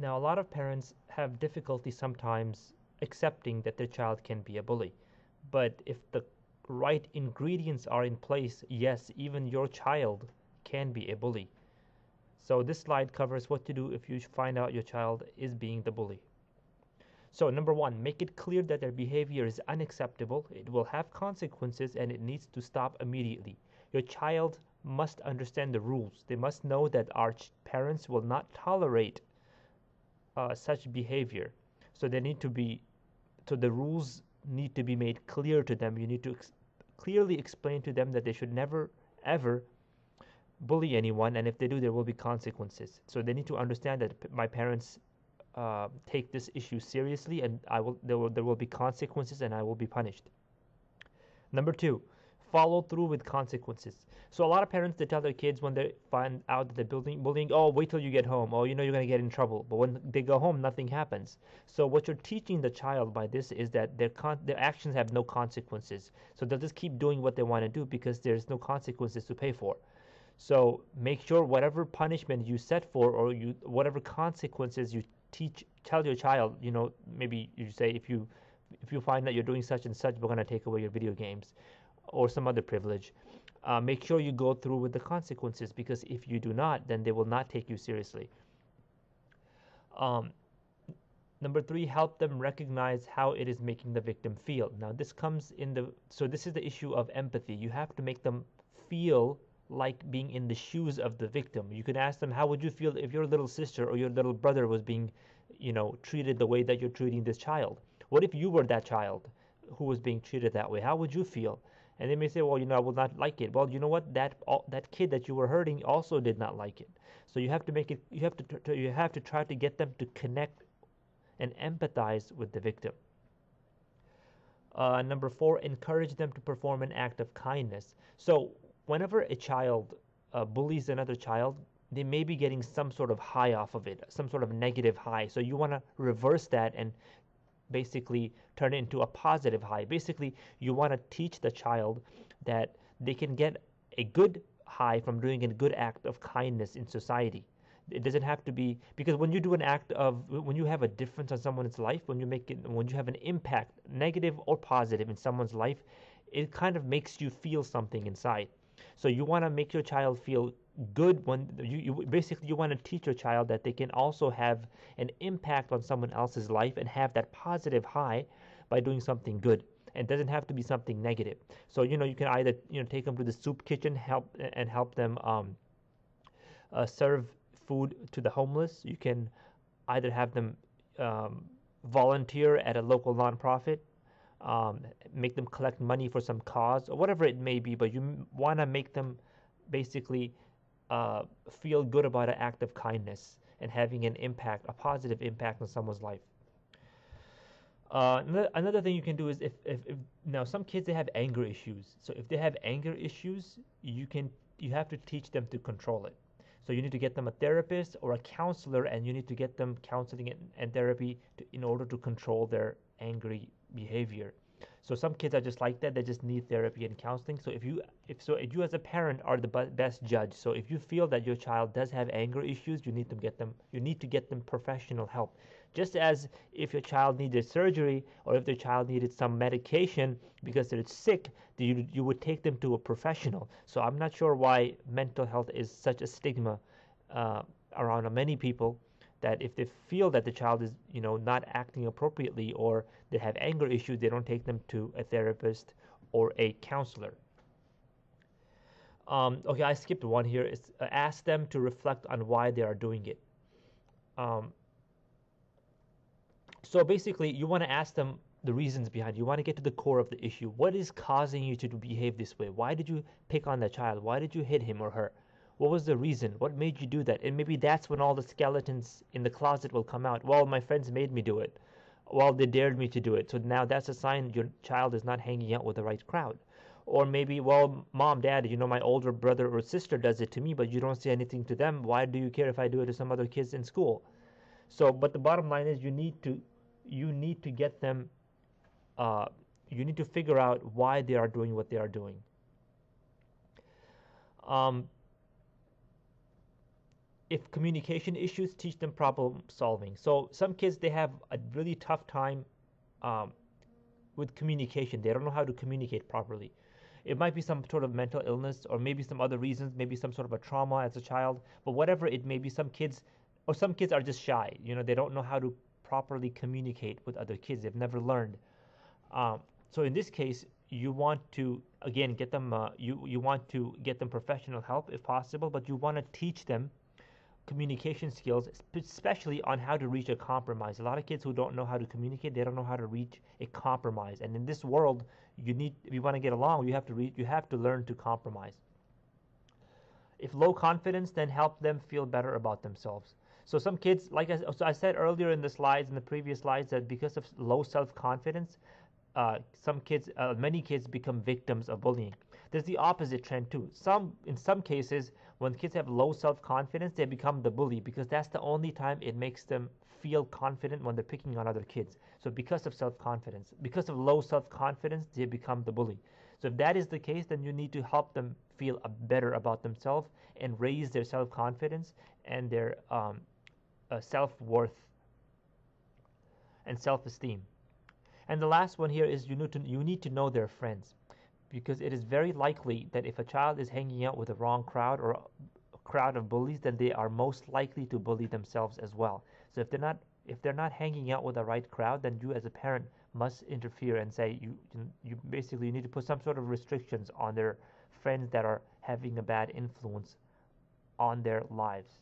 Now, a lot of parents have difficulty sometimes accepting that their child can be a bully. But if the right ingredients are in place, yes, even your child can be a bully. So this slide covers what to do if you find out your child is being the bully. So number one, make it clear that their behavior is unacceptable, it will have consequences, and it needs to stop immediately. Your child must understand the rules. They must know that our parents will not tolerate uh, such behavior. So they need to be, so the rules need to be made clear to them. You need to ex clearly explain to them that they should never, ever bully anyone, and if they do, there will be consequences. So they need to understand that my parents uh, take this issue seriously, and I will there will there will be consequences, and I will be punished. Number two, follow through with consequences. So a lot of parents they tell their kids when they find out that they're building bullying, oh wait till you get home, oh you know you're gonna get in trouble. But when they go home, nothing happens. So what you're teaching the child by this is that their con- their actions have no consequences. So they'll just keep doing what they want to do because there's no consequences to pay for. So make sure whatever punishment you set for or you whatever consequences you teach tell your child, you know, maybe you say if you if you find that you're doing such and such, we're going to take away your video games or some other privilege. Uh, make sure you go through with the consequences because if you do not, then they will not take you seriously. Um, number three, help them recognize how it is making the victim feel. Now, this comes in the so this is the issue of empathy. You have to make them feel like being in the shoes of the victim. You can ask them, how would you feel if your little sister or your little brother was being, you know, treated the way that you're treating this child? What if you were that child who was being treated that way? How would you feel? And they may say, well, you know, I will not like it. Well, you know what? That that kid that you were hurting also did not like it. So you have to make it. You have to. You have to try to get them to connect and empathize with the victim. Uh, number four, encourage them to perform an act of kindness. So whenever a child uh, bullies another child, they may be getting some sort of high off of it, some sort of negative high. So you want to reverse that and basically turn it into a positive high. Basically, you want to teach the child that they can get a good high from doing a good act of kindness in society. It doesn't have to be because when you do an act of when you have a difference on someone's life, when you make it when you have an impact, negative or positive in someone's life, it kind of makes you feel something inside. So you want to make your child feel good when you, you basically you want to teach your child that they can also have an impact on someone else's life and have that positive high by doing something good. And doesn't have to be something negative. So you know you can either you know take them to the soup kitchen help and help them um, uh, serve food to the homeless. You can either have them um, volunteer at a local nonprofit um, make them collect money for some cause or whatever it may be, but you want to make them basically uh, feel good about an act of kindness and having an impact, a positive impact on someone's life. Uh, another, thing you can do is if, if, if now some kids they have anger issues. So if they have anger issues, you can you have to teach them to control it. So you need to get them a therapist or a counselor, and you need to get them counseling and, and therapy to, in order to control their angry behavior. So some kids are just like that; they just need therapy and counseling. So if you, if so, if you as a parent are the best judge. So if you feel that your child does have anger issues, you need to get them. You need to get them professional help. Just as if your child needed surgery or if their child needed some medication because they're sick, you you would take them to a professional. So I'm not sure why mental health is such a stigma uh, around many people that if they feel that the child is you know not acting appropriately or they have anger issues they don't take them to a therapist or a counselor. Um, okay i skipped one here. It's uh, ask them to reflect on why they are doing it. Um, so basically you want to ask them the reasons behind. You want to get to the core of the issue. What is causing you to behave this way? Why did you pick on that child? Why did you hit him or her what was the reason? What made you do that? And maybe that's when all the skeletons in the closet will come out. Well, my friends made me do it. Well, they dared me to do it. So now that's a sign your child is not hanging out with the right crowd. Or maybe, well, mom, dad, you know, my older brother or sister does it to me, but you don't say anything to them. Why do you care if I do it to some other kids in school? So, but the bottom line is you need to, you need to get them, uh, you need to figure out why they are doing what they are doing. Um, if communication issues, teach them problem solving. So some kids they have a really tough time um, with communication. They don't know how to communicate properly. It might be some sort of mental illness, or maybe some other reasons, maybe some sort of a trauma as a child. But whatever it may be, some kids, or some kids are just shy. You know, they don't know how to properly communicate with other kids. They've never learned. Um, so in this case, you want to again get them. Uh, you you want to get them professional help if possible, but you want to teach them communication skills, especially on how to reach a compromise. A lot of kids who don't know how to communicate, they don't know how to reach a compromise. And in this world, you need if you want to get along, you have to reach, you have to learn to compromise. If low confidence, then help them feel better about themselves. So some kids, like I, so I said earlier in the slides, in the previous slides, that because of low self-confidence, uh, some kids, uh, many kids become victims of bullying. There's the opposite trend too. Some, in some cases, when kids have low self-confidence, they become the bully because that's the only time it makes them feel confident when they're picking on other kids. So because of self-confidence, because of low self-confidence, they become the bully. So if that is the case, then you need to help them feel better about themselves and raise their self-confidence and their um, uh, self-worth and self-esteem. And the last one here is you need to you need to know their friends because it is very likely that if a child is hanging out with a wrong crowd or a crowd of bullies, then they are most likely to bully themselves as well. So if they're not if they're not hanging out with the right crowd, then you as a parent must interfere and say you you basically you need to put some sort of restrictions on their friends that are having a bad influence on their lives.